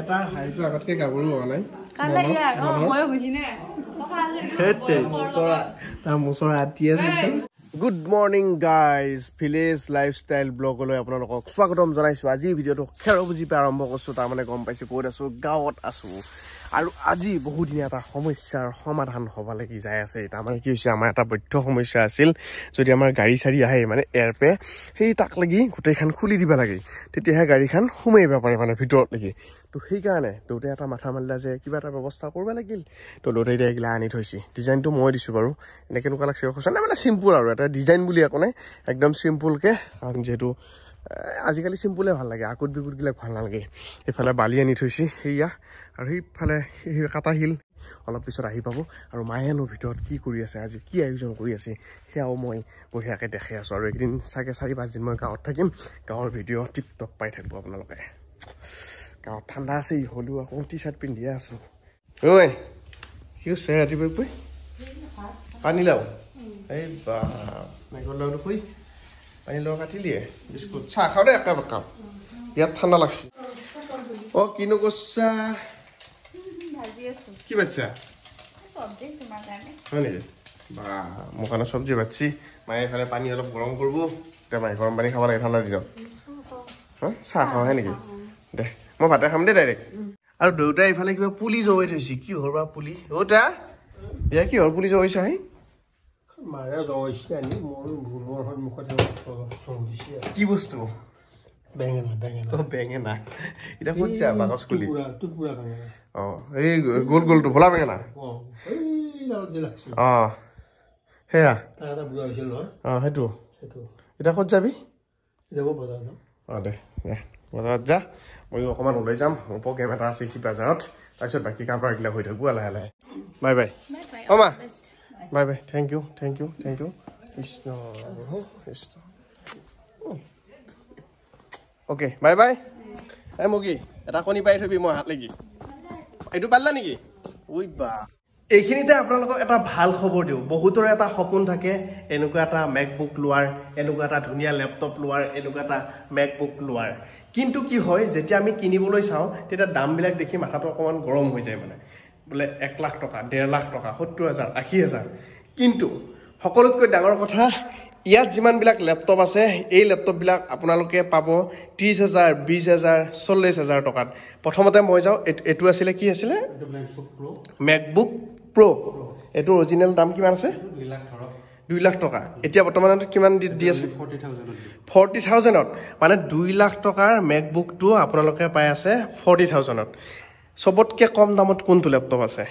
এটা হাইটো আগতকে গাভৰু হোৱা নাই। তাৰ মোচৰা আতি আছে good morning guys village lifestyle ব্লগলৈ আপোনালোকক স্বাগতম জনাইছোঁ। আজিৰ ভিডিঅ'টো খেৰ বুজি পাই আৰম্ভ কৰিছোঁ তাৰমানে গম পাইছোঁ ক'ত আছোঁ গাঁৱত আছোঁ। আৰু আজি বহুদিনীয়া এটা সমস্যাৰ সমাধান হ'ব লাগি যাই আছে। তাৰমানে কি হৈছে আমাৰ এটা বৈধ সমস্যা আছিল। যদি আমাৰ গাড়ী চাড়ী আহে মানে এয়াৰপে সেই তাক লাগি গোটেইখন খুলি দিব লাগে। তেতিয়াহে গাড়ীখন সোমাই আহিব পাৰে মানে ভিতৰত লাগি। তো সেইকাৰণে দেউতাই এটা মাথা মাৰিলে যে কিবা এটা ব্যৱস্থা কৰিব লাগিল। তো দেউতাই এতিয়া এইগিলা আনি থৈছে। ডিজাইনটো মই দিছোঁ বাৰু। এনে কেনেকুৱা লাগছে। নাই মানে চিম্পুল আৰু এটা ডিজাইন বুলি একো নাই। একদম চিম্পুলকৈ কাৰণ যিহেতু আজিকালি চিম্পুলে ভাল লাগে আকুট বিকুটবিলাক ভাল নালাগে। এইফালে বালি আনি থৈছে সেয়া আৰু সেইফালে সেই কাটা শিল। অলপ পিছত আহি পাব আৰু মায়েনো ভিতৰত কি কৰি আছে আজি কি আয়োজন কৰি আছে সেয়াও মই বঢ়িয়াকৈ দেখাই আছোঁ। আৰু এইকেইদিন চাগে চাৰি পাঁচদিন মই গাঁৱত থাকিম গাঁৱৰ ভিডিঅ' টিপ টপ পাই থাকিব আপোনালোকে। গাঁৱত ঠাণ্ডা আছে হ'লেও আকৌ টি চাৰ্ট পিন্ধিয়ে আছোঁ। ঐ কি হৈছে ৰাতিপুৱাই পুৱাই পানী লাও? এই বা নাৰিকল লাওটো পানী লাও কাটিলিয়ে বিস্কুট। চাহ খাওঁ দে একাপ একাপ। ইয়াত ঠাণ্ডা লাগছে। অ কিনো আছো কি কাৰণে হয় নেকি? বা মোৰ কাৰণে চব্জি বাচ্ছি। মায়ে এইফালে পানী অলপ গৰম কৰিব। এতিয়া মায়ে গৰম পানী খাব লাগে ঠাণ্ডা দিনত। চাহ খাওঁহে নেকি? দে মই ভাতে খাম দেই ডাইৰেক্ট। আৰু দেউতাই এইফালে কিবা পুলি জমাই থৈছে। কিহৰ বা পুলি? অ' তা? এয়া কিহৰ পুলি জমাইছা হে? মাৰে জমাইছে আনি মোৰ ৰুমৰ সন্মুখতে চম্ভিছে কি বস্তু? বেঙেনা বেঙেনা অ' বেঙেনা এতিয়া ক'ত যা বাকচ খুলি টুকুৰা টুকুৰা বেঙেনা অঁ এই গোল গোলটো ভোলা বেঙেনা অঁ এই ডালত যে লাগছিল অঁ সেয়া। তাৰ এটা বুঢ়া হৈছিল নহয় অঁ সেইটো সেইটো এতিয়া ক'ত যাবি? এতিয়া মই বজাৰ যাম অঁ দে দে। বজাৰত যা। ময়ো অকণমান ওলাই যাম। মোৰ প্ৰগ্ৰেম এটা আছে বাজাৰত। তাৰপিছত বাকী কাম কৰাবিলাক হৈ থাকোঁ লাহে লাহে। Bye bye. অ' মা। Bye bye thank you thank you thank you Krishna Krishna okay bye bye এই মুগী এটা কণী পাই থবি মই হাত লাগি। এইটো পাৰিলা নেকি? ঐ বা। এইখিনিতে আপোনালোকক এটা ভাল খবৰ দিওঁ। বহুতৰে এটা সপোন থাকে এনেকুৱা এটা মেকবুক লোৱাৰ এনেকুৱা এটা ধুনীয়া লেপটপ লোৱাৰ এনেকুৱা এটা মেকবুক লোৱাৰ। কিন্তু কি হয় যেতিয়া আমি কিনিবলৈ চাওঁ তেতিয়া দামবিলাক দেখি মাথাটো অকণমান গৰম হৈ যায় মানে। বোলে এক লাখ টকা ডেৰ লাখ টকা সত্তৰ হাজাৰ আশী হাজাৰ। কিন্তু সকলোতকৈ ডাঙৰ কথা ইয়াত যিমানবিলাক লেপটপ আছে এই লেপটপবিলাক আপোনালোকে পাব ত্ৰিছ হাজাৰ বিছ হাজাৰ চল্লিছ হাজাৰ টকাত। প্ৰথমতে মই যাওঁ এইটো- আছিলে কি আছিলে? মেকবুক প্ৰ' এইটো অৰিজিনেল দাম কিমান আছে? দুই লাখ টকা। এতিয়া বৰ্তমানত কিমান দি দি আছে? ফৰ্টি থাউজেণ্ডত মানে দুই লাখ টকাৰ মেকবুকটো আপোনালোকে পাই আছে ফৰ্টি থাউজেণ্ডত চবতকৈ কম দামত কোনটো লেপটপ আছে?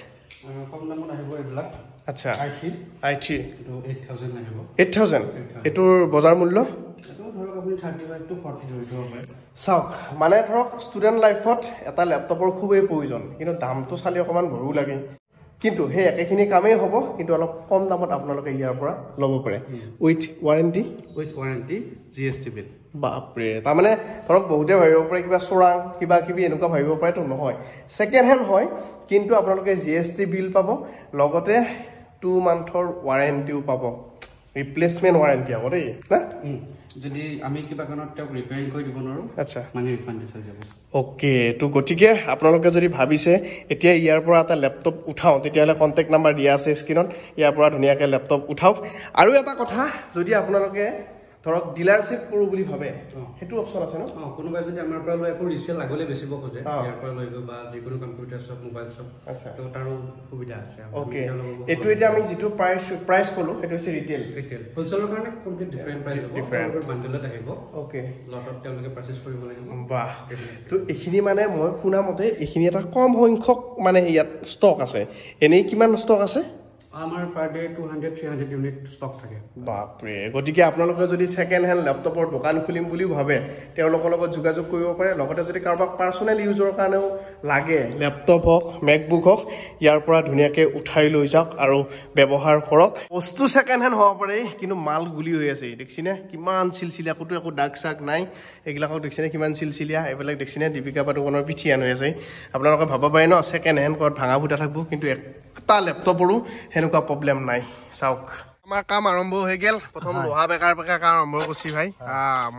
কম দামত আহিব এইবিলাক। আচ্ছা। I three. I three. এইটো এইট থাউজেণ্ড আহিব। এইট থাউজেণ্ড এইটোৰ বজাৰ মূল্য? চাওক মানে ধৰক ষ্টুডেণ্ট লাইফত এটা লেপটপৰ খুবেই প্ৰয়োজন। কিন্তু দামটো চালে অকণমান ভৰো লাগে। কিন্তু সেই একেখিনি কামেই হ'ব কিন্তু অলপ কম দামত আপোনালোকে ইয়াৰ পৰা ল'ব পাৰে। With warranty with warranty G S T bill বাপৰে তাৰমানে ধৰক বহুতে ভাবিব পাৰে কিবা চোৰাং কিবা কিবি এনেকুৱা ভাবিব পাৰেতো নহয়। ছেকেণ্ড হেণ্ড হয় কিন্তু আপোনালোকে জি এছ টি বিল পাব লগতে টু মান্থৰ ৱাৰেণ্টিও পাব। ৰিপ্লেচমেণ্ট ৱাৰেণ্টি হ'ব দেই না? যদি আমি কিবা কাৰণত তেওঁক ৰিপেয়াৰিং কৰি দিব নোৱাৰোঁ আচ্ছা। মানি ৰিফাণ্ড থৈ যাব। অ'কে তো গতিকে আপোনালোকে যদি ভাবিছে এতিয়া ইয়াৰ পৰা এটা লেপটপ উঠাওঁ তেতিয়াহ'লে কণ্টেক্ট নাম্বাৰ দিয়া আছে স্ক্ৰীণত ইয়াৰ পৰা ধুনীয়াকৈ লেপটপ উঠাওক। আৰু এটা কথা যদি আপোনালোকে ধৰক ডিলাৰশ্বিপ কৰোঁ বুলি ভাবে সেইটো অপশ্যন আছে ন? অঁ কোনোবাই যদি আমাৰ পৰা লৈ আকৌ ৰিচেল আগলৈ বেচিব খোজে। ইয়াৰ পৰা লৈ গৈ বা যিকোনো কম্পিউটাৰ শ্বপ মোবাইল শ্বপ আচ্ছা। তো তাৰো সুবিধা আছে। অ'কে এইটো এতিয়া আমি যিটো প্ৰাইচ প্ৰাইচ ক'লোঁ সেইটো হৈছে ৰিটেইল ৰিটেইল হ'লচেলৰ কাৰণে কমপ্লিট ডিফাৰেণ্ট প্ৰাইচ হ'ব. আপোনালোকৰ বান্ডেলত আহিব। অ'কে লটত তেওঁলোকে পাৰ্চেছ কৰিব লাগিব। বাহ। তো এইখিনি মানে মই শুনা মতে এইখিনি এটা কম সংখ্যক মানে ইয়াত ষ্টক আছে। এনেই কিমান ষ্টক আছে? আমাৰ per day two hundred three hundred unit stock থাকে। বাপৰে গতিকে আপোনালোকে যদি ছেকেণ্ড হেণ্ড লেপটপৰ দোকান খুলিম বুলিও ভাবে তেওঁলোকৰ লগত যোগাযোগ কৰিব পাৰে লগতে যদি কাৰোবাক পাৰ্চনেল ইউজৰ কাৰণেও লাগে লেপটপ হওক মেকবুক হওক ইয়াৰ পৰা ধুনীয়াকৈ উঠাই লৈ যাওক আৰু ব্যৱহাৰ কৰক। বস্তু ছেকেণ্ড হেণ্ড হ'ব পাৰে কিন্তু মাল গুলি হৈ আছে দেখিছেনে? কিমান চিলচিলীয়া ক'তো একো দাগ চাগ নাই। এইবিলাকক দেখিছেনে? কিমান চিলচিলীয়া এইবিলাক দেখিছেনে? দীপিকা পাদুকনৰ পিঠি আন হৈ আছে। আপোনালোকে ভাব পাৰে ন ছেকেণ্ড হেণ্ড ক'ৰবাত ভাঙা ফুটা থাকিব কিন্তু এটা লেপটপৰো সেনেকুৱা প্ৰব্লেম নাই। চাওক। আমাৰ কাম আৰম্ভ হৈ গ'ল। প্ৰথম লোহা বেকাৰ বেকাৰ কাম আৰম্ভ কৰিছি ভাই।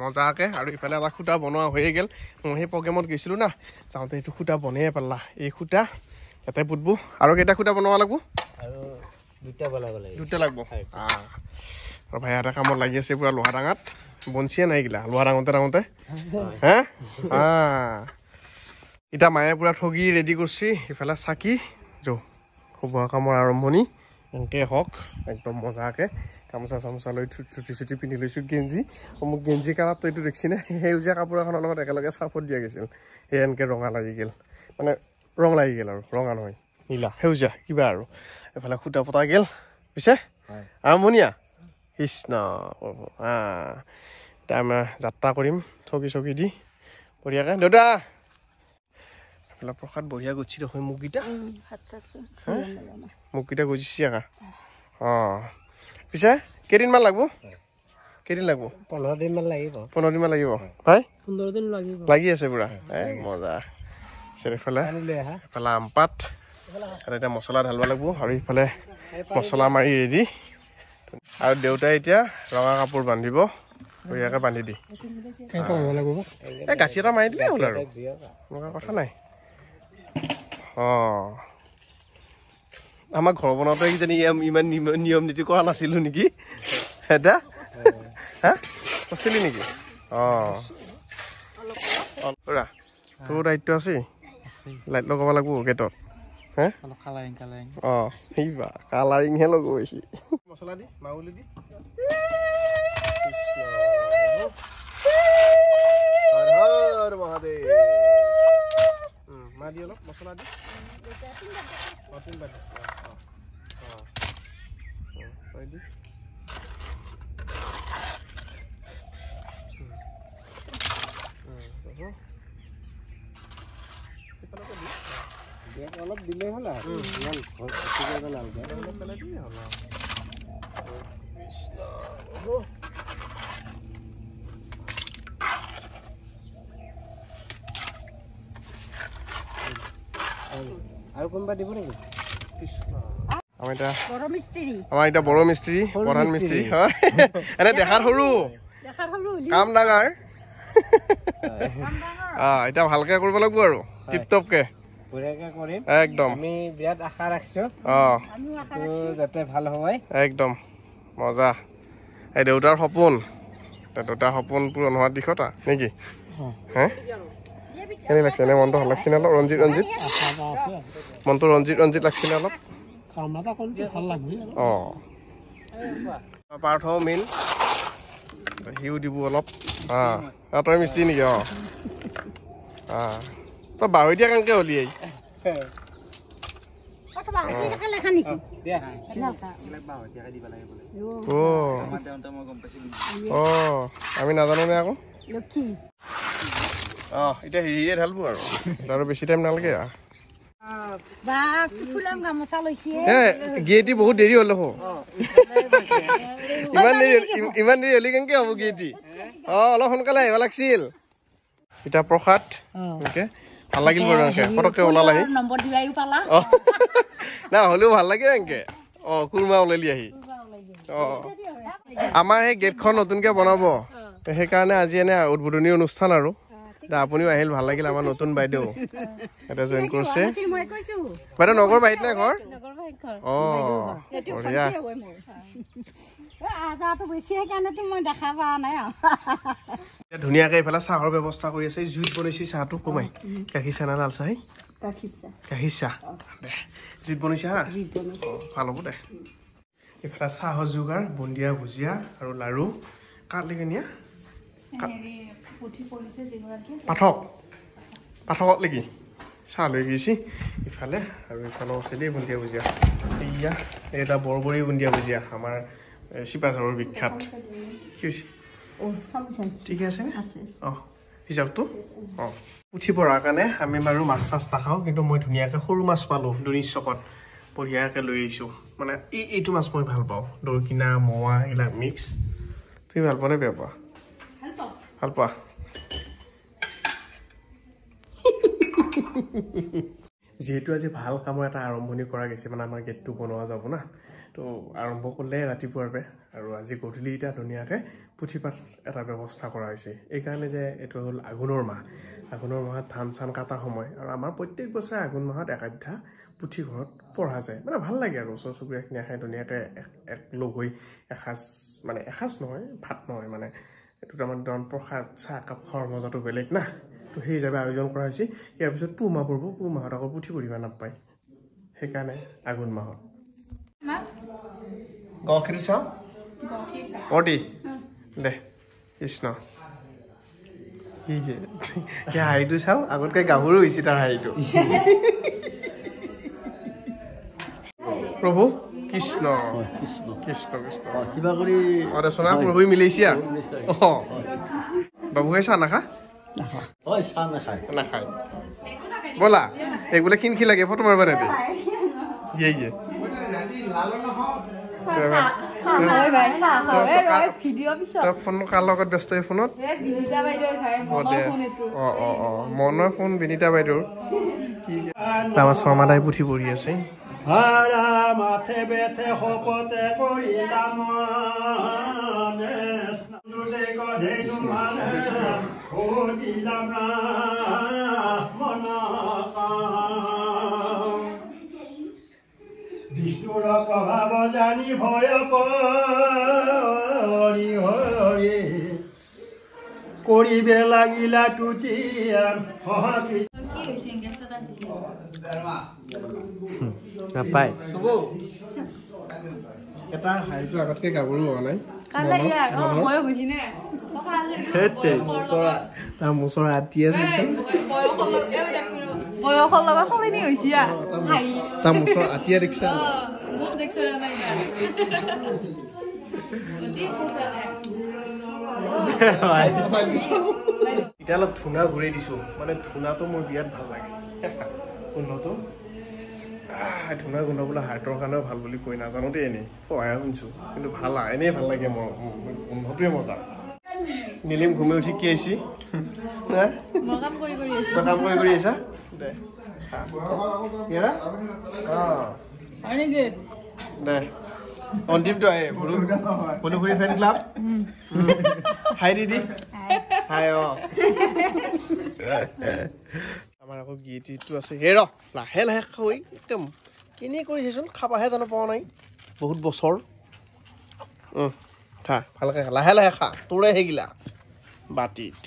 মজাকে আৰু ইফালে এটা খুটা বনোৱা হৈয়ে গ'ল। মই সেই প্ৰগ্ৰেমত গৈছিলোঁ না। যাওঁতে এইটো খুটা বনাইয়ে পেলা। এই খুটা ইয়াতে পুতবো। আৰু কেইটা খুটা বনাব লাগিব? দুটা লাগিব? আৰু ভাই এটা কামত লাগি আছে পুৰা লোহা ডাঙাত। বঞ্চিয়ে নাই গিলা লোহা ডাঙোতে ডাঙোতে। হে? এতিয়া মায়ে পুৰা ঠগি ৰেডি কৰিছে। ইফালে চাকি যৌ। শুভ কামৰ আৰম্ভণি। এনেকৈ হওক একদম মজাকৈ। গামোচা চামোচা লৈ চুটি চুটি পিন্ধি লৈছোঁ গেঞ্জি। মোক গেঞ্জি কালাৰটো এইটো দেখিছেনে সেউজীয়া কাপোৰ এখনৰ লগত একেলগে চাৰ্ফত দিয়া গৈছিল। সেই এনেকৈ ৰঙা লাগি গ'ল। মানে ৰং লাগি গ'ল আৰু ৰঙা নহয়। নীলা। সেউজীয়া কিবা আৰু। এফালে সূতা পতা গ'ল। পিছে? আৰম্ভণিয়া? কৃষ্ণ এতিয়া আমাৰ যাত্ৰা কৰিম। চকী চকী দি। বঢ়িয়াকৈ। দেউতা! এইফালে প্ৰসাদ বঢ়িয়া গুচি দেখোন মুখকেইটা মুখকেইটা গুচিছে আকা? অঁ। পিছে কেইদিনমান লাগব? কেইদিন লাগব? পোন্ধৰ দিনমান লাগিব। পোন্ধৰ দিনমান লাগিব। হয়? পোন্ধৰ দিন লাগিব। লাগি আছে পুৰা? এই মজা। পিছত এইফালে পানী লৈ আহা। এইফালে আমপাত। আৰু এতিয়া মছলা ঢালিব লাগিব আৰু ইফালে মছলা মাৰি ৰেডি। আৰু দেউতাই এতিয়া ৰঙা কাপোৰ বান্ধিব। বঢ়িয়াকৈ বান্ধি দি। এই গাখীৰ এটা মাৰি দিলে হ'ল আৰু। এনেকুৱা কথা নাই। অঁ। আমাৰ ঘৰ বনাওঁতে কিজানি ইমান নিয়ম- নীতি কৰা নাছিলোঁ নেকি? এটা হা? কৈছিলি নেকি? অঁ। খুৰা তোৰ দায়িত্ব আছে? লাইট লগাব লাগিব গেটত। হে? অলপ কালাৰিং কালাৰিং অঁ সেইবা কালাৰিংহে লগাইছি মছলা দি মাউলি দি হৰ হৰ মহাদেৱ উম, মা দি অলপ মছলা দি অঁ, তিনিবাৰ দিছো, অঁ, অঁ, অঁ। উম, তই দি। উম, উম, হ'ব। সিফালকে দি। অলপ দিলেই হ'ল আৰু ইমান ঘৰ ক্ষতি কৰিব নালাগে অলপ পেলাই দিলেই হ'ল আৰু। আৰু কোনোবা দিব নেকি? কৃষ্ণ। আমাৰ এতিয়া বড়ো মিস্ত্ৰী। আমাৰ এতিয়া বড়ো মিস্ত্ৰী প্ৰধান মিস্ত্ৰী হয়। এনে দেখাত সৰু। কাম ডাঙৰ। অঁ এতিয়া ভালকে কৰিব লাগিব আৰু টিপ টপকে বঢ়িয়াকৈ কৰিম। একদম। আমি বিৰাট আশা ৰাখিছোঁ। অঁ। তো যাতে ভাল হয়। একদম। মজা। এই দেউতাৰ সপোন। দেউতাৰ সপোন পূৰণ হোৱাৰ দিশত নেকি? হে? কেনে লাগছে এনে মনটো ভাল লাগছে নে অলপ? ৰঞ্জিত ৰঞ্জিত? মনটো ৰঞ্জিত ৰঞ্জিত লাগছে নে অলপ? অঁ। পাৰ্থও মেইন সিও দিব অলপ। অঁ তই মিস্ত্ৰী নেকি? অঁ। অঁ তই বাঢ়ৈ দিয়া কেনেকৈ হ'লি এই অঁ। আমি নাজানো নে আকৌ? অঁ এতিয়া হেৰিয়ে ঢালবো আৰু। এতিয়া আৰু বেছি টাইম নালাগে আৰু গামোচা লৈছে। এ গিয়েটি বহুত দেৰি হ'ল দেখোন। ইমান দেৰি ইমান দেৰি হ'লি কেনেকে হ'ব গিয়েটি অঁ অলপ সোনকালে আহিব লাগিছিল। এতিয়া প্ৰসাদ এনেকে। ভাল লাগিল বাৰু এনেকে। পটককে ওলালাহি। না হ'লেও ভাল লাগে এনেকে। অঁ কুৰমা ওলালি আহি। অঁ আমাৰ সেই গেটখন নতুনকে বনাব। সেইকাৰণে আজি এনে উদ্বোধনী অনুষ্ঠান আৰু। আপুনিও আহিল ভাল লাগিল আমাৰ নতুন বাইদেউ। জইন কৰিছে। মই কৈছো। বাইদেউ নগৰ বাৰীত নে ঘৰ? নগৰ ভাই ঘৰ। অঁ বঢ়িয়া। আজাটো বেছি সেইকাৰণেতো মই দেখা পোৱা নাই আৰু। এতিয়া ধুনীয়াকে এইফালে চাহৰ ব্যৱস্থা কৰি আছে। জুইত বনাইছে চাহটো কমাই। গাখীৰ চাহ নে লাল চাহ। গাখীৰ চাহ। দে জুইত বনাইছে হা? অঁ, ভাল হ'ব দে। এইফালে চাহৰ যোগাৰ বুন্দিয়া ভুজিয়া আৰু লাৰু। কাক পাঠক। পাঠকত নেকি চাহ লৈ গৈছি। ইফালে ইফালে আৰু ইফালেও আছে দেই বুন্দিয়া ভুজিয়া। এয়া এটা বৰবৰী বুন্দিয়া ভুজিয়া আমাৰ শিপাঝাৰৰ বিখ্যাত। কি হৈছে? ঠিকে আছেনে অঁ হিচাপটো? অঁ উঠি পৰাৰ কাৰণে আমি বাৰু মাছ চাছ নাখাওঁ কিন্তু মই ধুনীয়াকৈ সৰু মাছ পালোঁ দুনিশ চকত। বঢ়িয়াকৈ লৈ আহিছোঁ। মানে এই এইটো মাছ মই ভাল পাওঁ। দৰকিনা মোৱা এইবিলাক মিক্স। তুমি ভাল পোৱা নে বেয়া পোৱা? ভাল পোৱা? যিহেতু আজি ভাল কামৰ এটা আৰম্ভণি কৰা গৈছে মানে আমাৰ গেটটো বনোৱা যাব না। তো আৰম্ভ কৰিলে ৰাতিপুৱাৰ পৰা আৰু আজি গধূলি এতিয়া ধুনীয়াকৈ পুথিপাত এটা ব্যৱস্থা কৰা হৈছে। এইকাৰণে যে এইটো হ'ল আঘোণৰ মাহ। আঘোণৰ মাহত ধান চান কটা সময় আৰু আমাৰ প্ৰত্যেক বছৰে আঘোণ মাহত একাধ্য়া পুথি ঘৰত পঢ়া যায়। মানে ভাল লাগে আৰু ওচৰ চুবুৰীয়াখিনি আহে ধুনীয়াকৈ এক এক লগ হৈ এসাঁজ মানে এসাঁজ নহয় ভাত নহয় মানে এইটো তাৰমানে প্ৰসাদ চাহকাপ খোৱাৰ মজাটো বেলেগ না। সেই হিচাপে আয়োজন কৰা হৈছে ইয়াৰ পিছত পুহ মাহ পৰিব পুহ মাহত আকৌ পুথি পঢ়িব নাপায়। সেইকাৰণে আঘোণ মাহত। গাখীৰ চাওঁ অতি দে কৃষ্ণ। কি যে সেই হাঁহিটো চাওঁ আগতকৈ গাভৰু হৈছে তাৰ হাঁহিটো। প্ৰভু কৃষ্ণ। কৃষ্ণ কৃষ্ণ। কৃষ্ণ কিবা কৰি অ দে চোনা প্ৰভু মিলাইছিয়া অ। বাবুহে চাহ নাখা। নাখায়। ব'লা বোলে খিনখি লাগে? ফটো মাৰিবা নেকি? ইয়ে ইয়ে। তই ফোন কাৰ লগত ব্যস্ত এই ফোনত? অ দে। অ অ অ। মনৰ ফোন বিনীতা বাইদেউৰ। কি আমাৰ শৰ্মাদাই পুথি পঢ়ি আছে। হাৰা মাথে বেথে শপতে কৰিলাম বিষ্ণুৰ প্ৰভাৱ জানি ভয় কৰি হৰি কৰিবে লাগিলা তুতিয়া সহকৃত নাপায় এটাৰ হাঁহিটো আগতকৈ গাভৰু হোৱা নাই। তাৰ মোচৰা আতি আছে। বয়সৰ লগত সলনি হৈছে তাৰ মোচৰ আতিয়া দেখিছা? মোক দেখছো এতিয়া অলপ ধূনা ঘূৰি দিছো। মানে ধূনাটো মোৰ বিৰাট ভাল লাগে। আহ, ধূনা গোন্ধ বোলে হাৰ্টৰ কাৰণেও ভাল বুলি কৈ নাজানো দেই এনেই। সহায় শুনিছো কিন্তু ভাল আৰু এনেই ভাল লাগে মোৰ মোৰ গোন্ধটোৱে মজা। নীলিম ঘুমি উঠি কি আহিছি? মই কাম কৰি কৰি তই কাম কৰি কৰি আহিছা দে দে। অন্তিমটো আহে পলুখুৰী ফেন ক্লাব হাই দিদি। হাই অ। আমাৰ আকৌ গীতিটো আছে। হে ৰ লাহে লাহে খাই একদম। কেনে কৰিছেচোন খাবাহে জানো পোৱা নাই। বহুত বছৰ। খা ভালকৈ খা। লাহে লাহে খা তোৰে সেইগিলা। বাতিত।